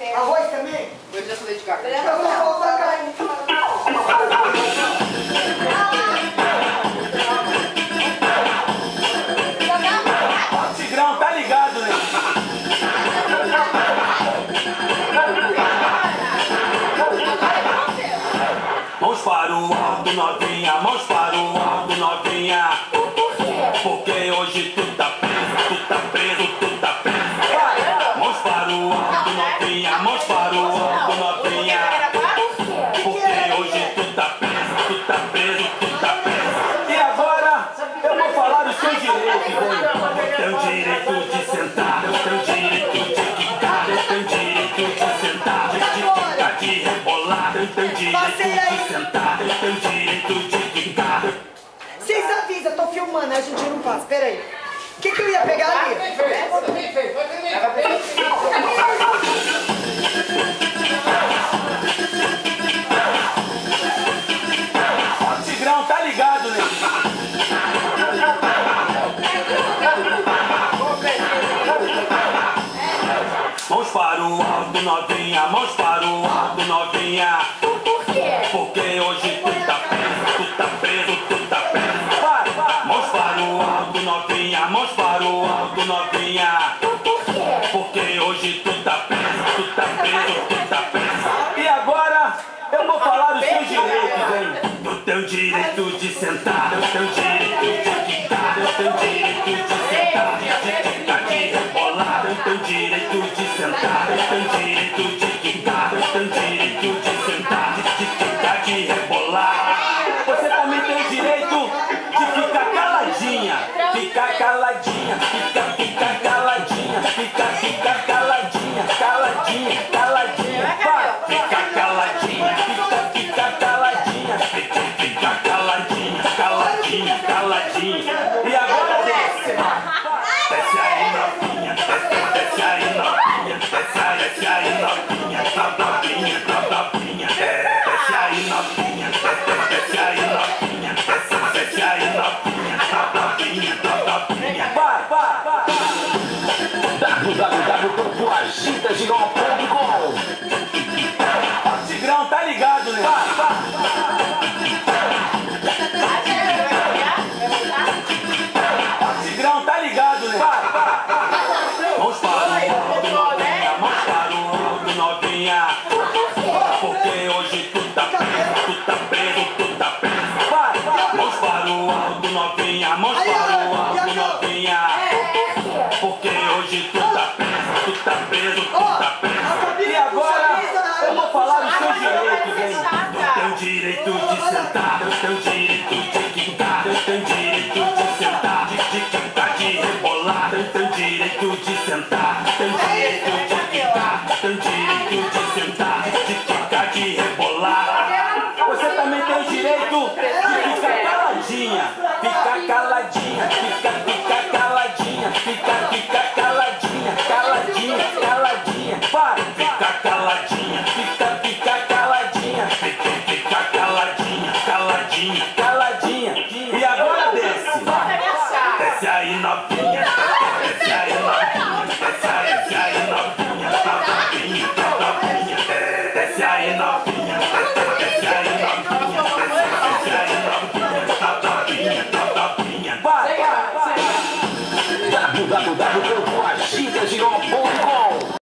Arroz também? Eu já falei de carne. Eu vou voltar carne. Tigrão, tá ligado, né? Mãos para o alto, novinha, mãos para o alto, novinha. Para o alto, novinha, mãos para o alto, novinha. Porque hoje tu tá preso, tu tá preso, tu tá preso. E agora eu vou falar dos seus direitos, hein? Teu direito de sentar, teu direito de quicar, teu direito de sentar, de quicar, de rebolar, teu direito de sentar, teu direito de quicar. Vocês avisam, eu tô filmando, a gente não passa. Pera aí. O que, que eu ia pegar ali? Tigrão, tá ligado, né? Mãos para o alto, novinha, mãos para o alto, novinha. Porque hoje tu novinha, mãos para o alto, novinha. Porque hoje tu tá preso, tu tá preso, tu tá preso. E agora eu vou falar dos seus direitos, hein? Do teu direito de sentar, do teu direito de quicar, do teu direito de sentar, de quicar, de rebolar, do teu direito de sentar, do teu direito caladinha, caladinha. E agora desce, desce aí novinha, desce, desce aí novinha, desce aí, desce aí novinha, tá novinha, tá novinha, é, desce aí novinha, desce, desce aí novinha, desce, desce aí novinha, tá novinha, tá novinha, vai, vai, vai. www.agitagiral.com Porque hoje tu tá preso, tu tá preso, tu tá preso. Vai, mãos para o alto, novinha, mãos para o alto, novinha. Porque hoje tu tá preso, tu tá preso, tu tá preso. E agora eu vou falar dos seus direitos, hein? Do teu direito de sentar, do teu direito de quicar, do teu direito de sentar, de, quicar, de rebolar, do teu direito de sentar, vai, fica caladinha, fica, fica caladinha, fica, fica caladinha, caladinha, caladinha. E agora desce, desce aí novinha, desce aí novinha, desce aí, desce aí novinha, novinha, novinha, desce aí novinha, desce aí novinha, desce aí novinha, novinha, novinha, vai, vai, vai.